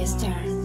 his turn.